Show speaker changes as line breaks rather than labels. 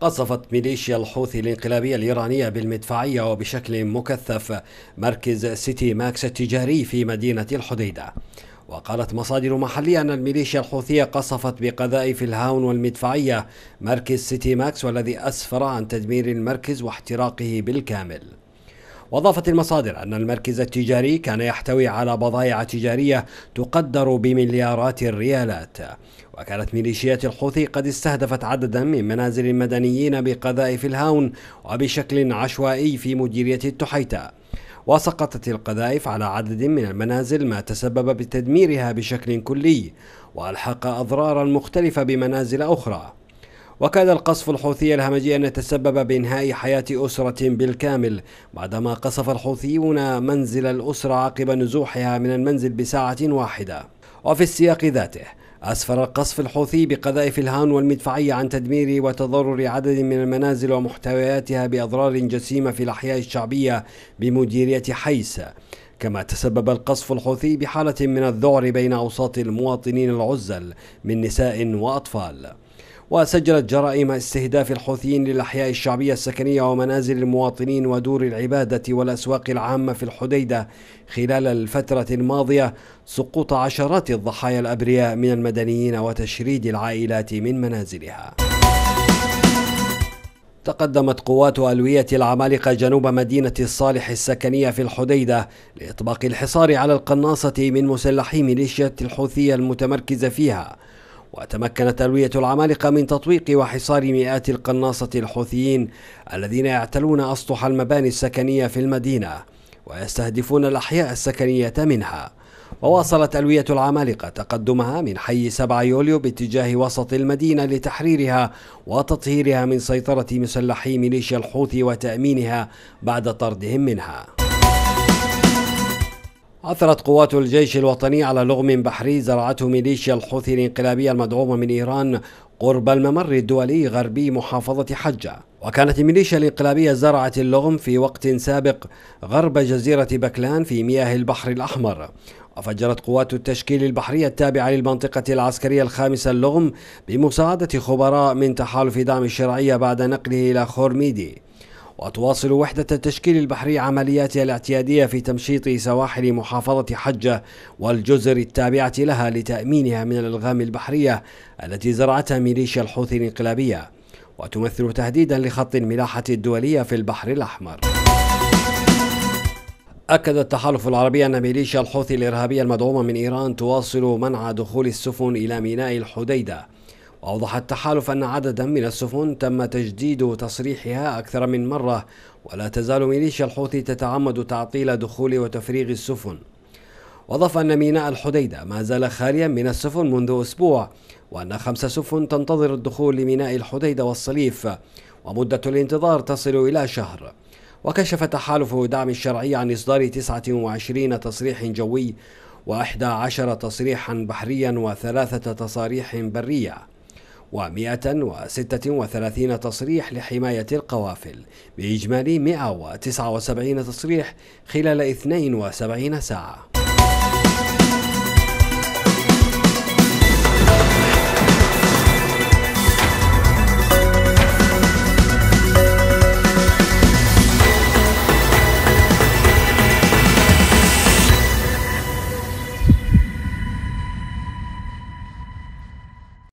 قصفت ميليشيا الحوثي الانقلابية الإيرانية بالمدفعية وبشكل مكثف مركز City Max التجاري في مدينة الحديدة. وقالت مصادر محلية أن الميليشيا الحوثية قصفت بقذائف الهاون والمدفعية مركز City Max والذي أسفر عن تدمير المركز واحتراقه بالكامل. وأضافت المصادر أن المركز التجاري كان يحتوي على بضائع تجارية تقدر بمليارات الريالات. وكانت ميليشيات الحوثي قد استهدفت عددا من منازل المدنيين بقذائف الهاون وبشكل عشوائي في مديرية التحيتة. وسقطت القذائف على عدد من المنازل ما تسبب بتدميرها بشكل كلي وألحق أضرارا مختلفة بمنازل أخرى. وكاد القصف الحوثي الهمجي أن يتسبب بإنهاء حياة أسرة بالكامل بعدما قصف الحوثيون منزل الأسرة عقب نزوحها من المنزل بساعة واحدة. وفي السياق ذاته أسفر القصف الحوثي بقذائف الهان والمدفعية عن تدمير وتضرر عدد من المنازل ومحتوياتها بأضرار جسيمة في الأحياء الشعبية بمديرية حيس. كما تسبب القصف الحوثي بحالة من الذعر بين أوساط المواطنين العزل من نساء وأطفال. وسجلت جرائم استهداف الحوثيين للأحياء الشعبية السكنية ومنازل المواطنين ودور العبادة والأسواق العامة في الحديدة خلال الفترة الماضية سقوط عشرات الضحايا الأبرياء من المدنيين وتشريد العائلات من منازلها. تقدمت قوات ألوية العمالقة جنوب مدينة الصالح السكنية في الحديدة لإطباق الحصار على القناصة من مسلحي ميليشيا الحوثية المتمركزة فيها. وتمكنت ألوية العمالقة من تطويق وحصار مئات القناصة الحوثيين الذين يعتلون أسطح المباني السكنية في المدينة ويستهدفون الأحياء السكنية منها. وواصلت ألوية العمالقة تقدمها من حي 7 يوليو باتجاه وسط المدينة لتحريرها وتطهيرها من سيطرة مسلحي ميليشيا الحوثي وتأمينها بعد طردهم منها. عثرت قوات الجيش الوطني على لغم بحري زرعته ميليشيا الحوثي الانقلابية المدعومة من إيران قرب الممر الدولي غربي محافظة حجة. وكانت الميليشيا الانقلابية زرعت اللغم في وقت سابق غرب جزيرة بكلان في مياه البحر الأحمر. وفجرت قوات التشكيل البحري التابعة للمنطقة العسكرية الخامسة اللغم بمساعدة خبراء من تحالف دعم الشرعية بعد نقله إلى خورميدي. وتواصل وحدة التشكيل البحري عملياتها الاعتيادية في تمشيط سواحل محافظة حجة والجزر التابعة لها لتأمينها من الألغام البحرية التي زرعتها ميليشيا الحوثي الانقلابية. وتمثل تهديدا لخط الملاحة الدولية في البحر الأحمر. أكد التحالف العربي أن ميليشيا الحوثي الإرهابية المدعومة من إيران تواصل منع دخول السفن إلى ميناء الحديدة. وأوضح التحالف أن عددا من السفن تم تجديد تصريحها أكثر من مرة ولا تزال ميليشيا الحوثي تتعمد تعطيل دخول وتفريغ السفن. وأضاف أن ميناء الحديدة ما زال خاليا من السفن منذ أسبوع وأن خمس سفن تنتظر الدخول لميناء الحديدة والصليف ومدة الانتظار تصل إلى شهر. وكشف تحالف دعم الشرعي عن إصدار 29 تصريح جوي و11 تصريحا بحريا وثلاثة تصاريح برية. و136 تصريح لحماية القوافل بإجمالي 179 تصريح خلال 72 ساعة.